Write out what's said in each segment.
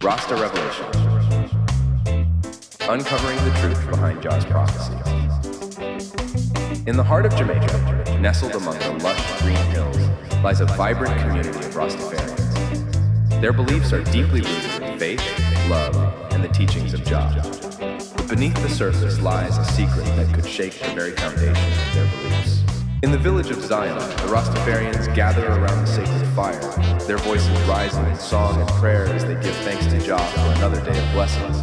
Rasta Revelation. Uncovering the truth behind Jah's prophecy. In the heart of Jamaica, nestled among the lush green hills, lies a vibrant community of Rastafarians. Their beliefs are deeply rooted in faith, love, and the teachings of Jah. But beneath the surface lies a secret that could shake the very foundation of their beliefs. In the village of Zion, the Rastafarians gather around the sacred fire, their voices rising in song and prayer as they give thanks to Jah for another day of blessings.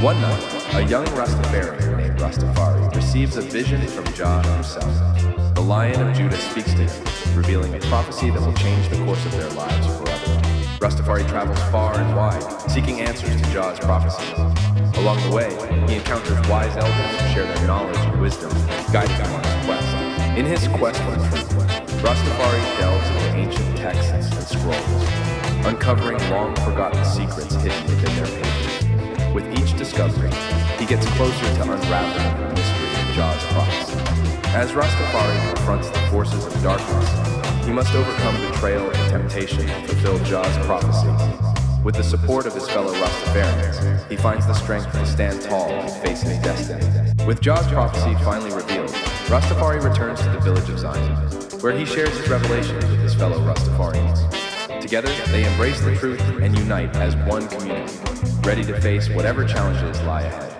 One night, a young Rastafarian named Rastafari receives a vision from Jah himself. The Lion of Judah speaks to him, revealing a prophecy that will change the course of their lives forever. Rastafari travels far and wide, seeking answers to Jah's prophecies. Along the way, he encounters wise elders who share their knowledge and wisdom, guiding him on. In his quest for truth, Rastafari delves into ancient texts and scrolls, uncovering long forgotten secrets hidden within their pages. With each discovery, he gets closer to unraveling the mystery of Jah's prophecy. As Rastafari confronts the forces of darkness, he must overcome betrayal and temptation to fulfill Jah's prophecy. With the support of his fellow Rastafarians, he finds the strength to stand tall and face his destiny. With Jah's prophecy finally revealed, Rastafari returns to the village of Zion, where he shares his revelations with his fellow Rastafarians. Together, they embrace the truth and unite as one community, ready to face whatever challenges lie ahead.